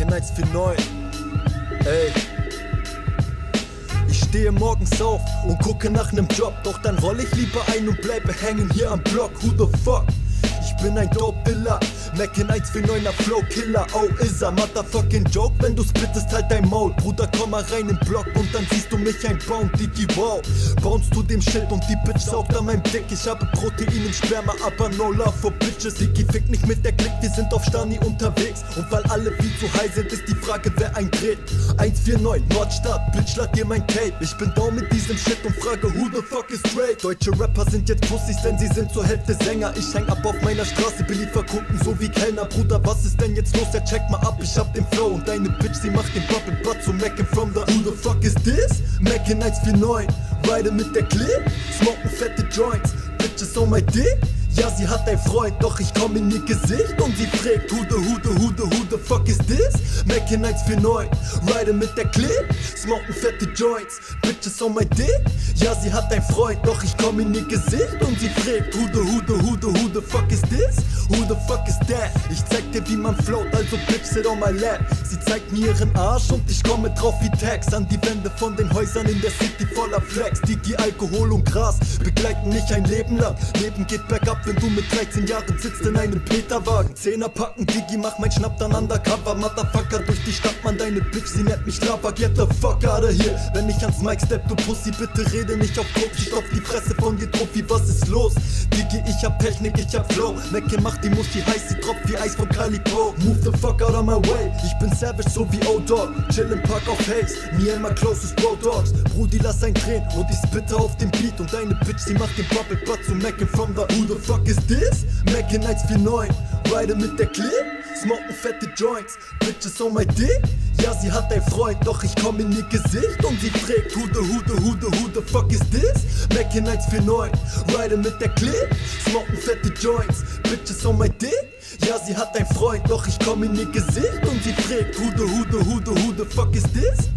149. Ey. Ich stehe morgens auf und gucke nach nem Job, doch dann roll ich lieber ein und bleibe hängen hier am Block. Who the fuck? Ich bin ein Dope-Biller, Mac in 149er Flow-Killer, oh is a motherfucking Joke, wenn du splittest halt dein Maul, Bruder komm mal rein im Block und dann siehst du mich ein Bound, Digi wow, bounce zu dem Schild und die Bitch saugt an meinem Dick, ich habe Protein im Sperma, aber no love for bitches, Digi fick nicht mit der Klick, wir sind auf Stani unterwegs. Und weil alle viel zu high sind, ist die Frage, wer eindreht, 149, Nordstadt, Bitch, lad dir mein Tape, ich bin down mit diesem Shit und frage, who the fuck is straight, deutsche Rapper sind jetzt Pussys, denn sie sind zur Hälfte Sänger, ich häng ab auf meiner Straße, beliefer Kunden so wie Kellner. Bruder, was ist denn jetzt los? Ja, check mal ab, ich hab den Flow und deine Bitch, sie macht den Bubble Butt zu Mackin from the Who the fuck is this? Mackin 149, ride mit der Clip, smoken fette Joints, Bitches on my dick. Ja, sie hat ein Freund, doch ich komm in ihr Gesicht und sie fragt, who the, who the, who the, who the fuck is this? Mackin 149, ride mit der Clip, smoken fette Joints, Bitches on my dick. Ja, sie hat ein Freund, doch ich komm in ihr Gesicht und sie fragt, who the, who the, who the, who the fuck is this? Who the fuck is that? Ich zeig dir, wie man float, also bitch sit on my lap. Zeigt mir ihren Arsch und ich komme drauf wie Tags an die Wände von den Häusern in der City voller Flex. Digi, Alkohol und Gras begleiten mich ein Leben lang. Leben geht bergab, wenn du mit 13 Jahren sitzt in einem Peterwagen. Zehner packen, Digi, mach mein Schnapp dann undercover. Motherfucker durch die Stadt, man deine Bitch, sie nennt mich Lava. Get the fuck out of here. Wenn ich ans Mic step, du Pussy, bitte rede nicht auf Druck. Ich stopf die Fresse von dir, Trophy, was ist los? Digi, ich hab Technik, ich hab Flow. Mecke macht die Muschi heiß, sie tropft wie Eis von Calico. Move the fuck out of my way. Ich bin savage, so wie O-Dog. Chill im Park auf Haze. Me and my closest bro dogs. Brudi, lass ein Tränen und ich spitte auf dem Beat. Und deine Bitch, sie macht den Bubble Butt zu Mackin from the Who the fuck is this? Mackin 149. Ride mit der Clip. Smoken fette Joints. Bitches on my dick. Ja, sie hat ein Freund, doch ich komm in ihr Gesicht und sie fragt, who the, who the, fuck is this? Mackin 149, ride mit der Clip, smoken fette Joints, Bitches on my dick. Ja, sie hat ein Freund, doch ich komm in ihr Gesicht und sie the, who the, who the fuck is this?